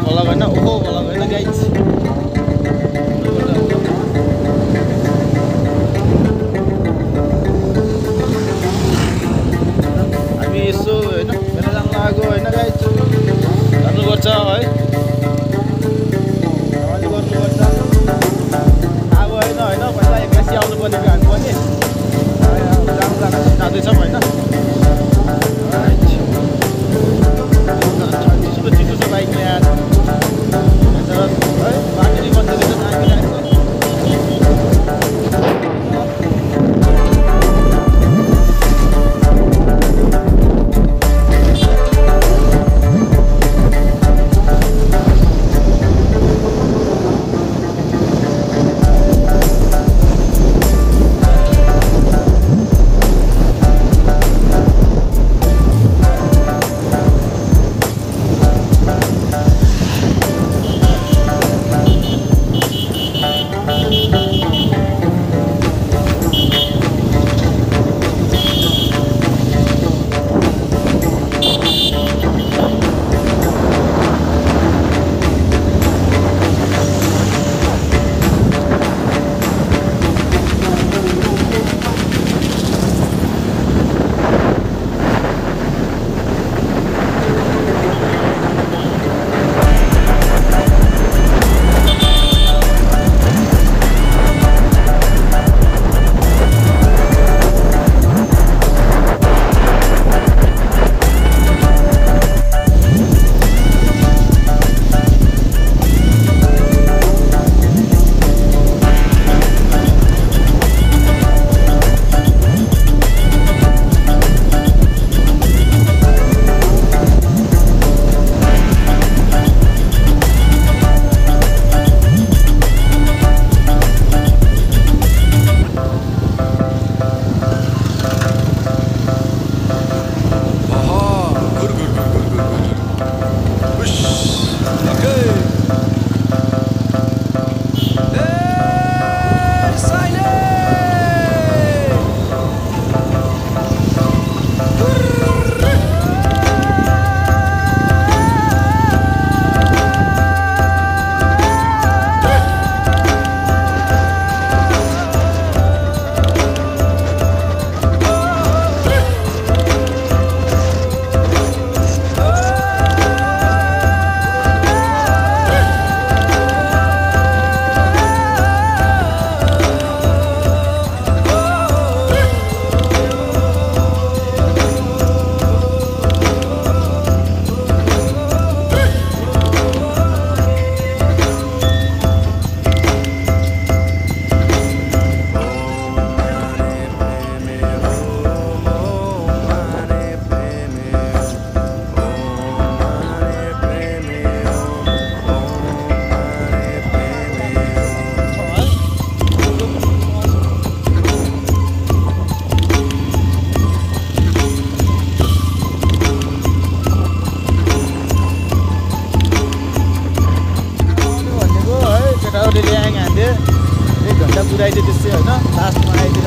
ଭଲ ଗଣ୍ଡ ଓହୋ ଭଲ हामीलाई पुऱ्याइदियो त्यस्तै होइन। लास्टमा आइदिएर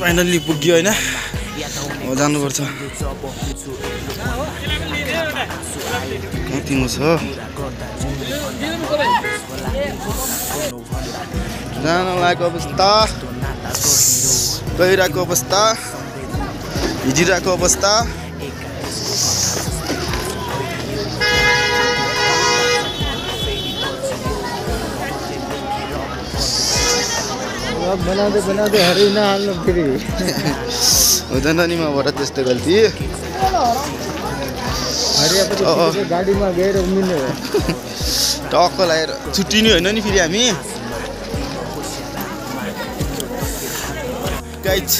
फाइनल्ली पुग्यो होइन। जानुपर्छ। कतिमा छ? जान लागेको अवस्था। गइरहेको अवस्था। हिजिरहेको अवस्था। बनाउँदै बनाउँदै हरि नहाल्नु फेरि। हुँदैन नि मबाट त्यस्तो गल्ती। गाडीमा गएर उम्रिने हो। टक्क लगाएर छुट्टिने होइन नि फेरि हामी। गाइज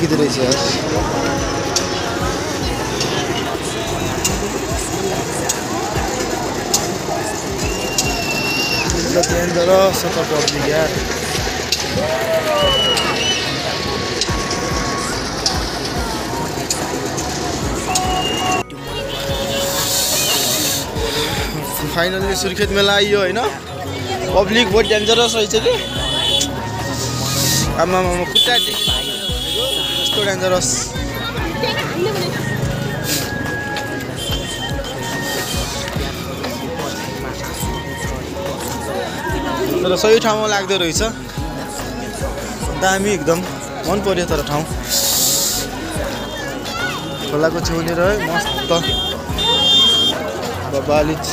देखिँदो रहेछ यार डेन्जरस छ त पब्लिक यार। फाइनली सुर्खेत मेला आइयो होइन? पब्लिक बहुत डेन्जरस रहेछ कि? आमा खुट्टा डेन्जरस तर सही ठाउँमा लाग्दो रहेछ। दामी एकदम। मन पर्यो तर ठाउँ। खोलाको छेउनेर है मस्त। बालिच।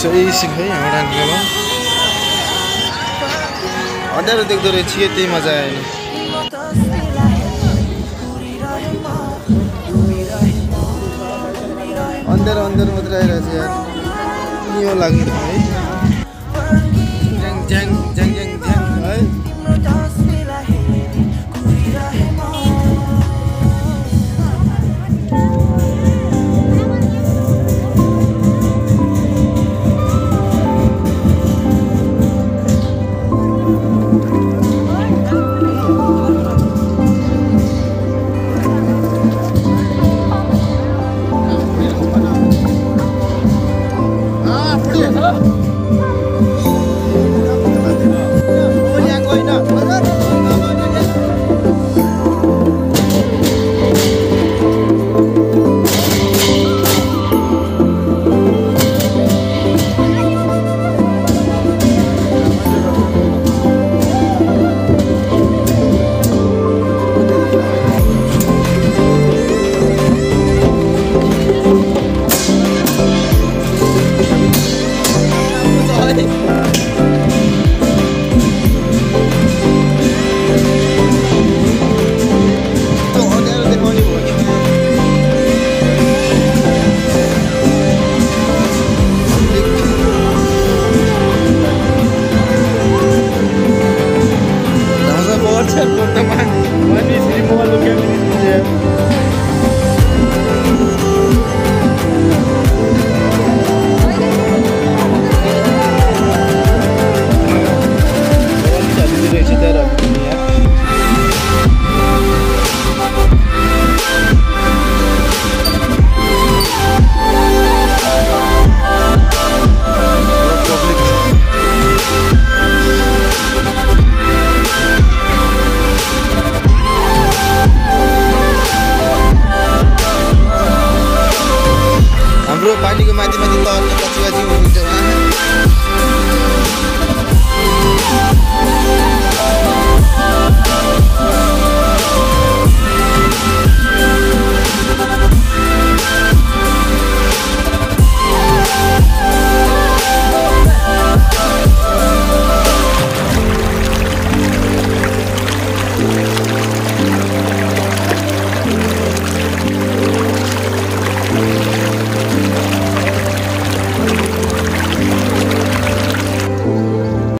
सही सिक है यहाँ निकालौँ अँध्यारो देख्दो रहेछ त्यही मजा आएन अँध्यारो अँध्यारो मात्रै आइरहेछ यार। नियो लाग्ने है।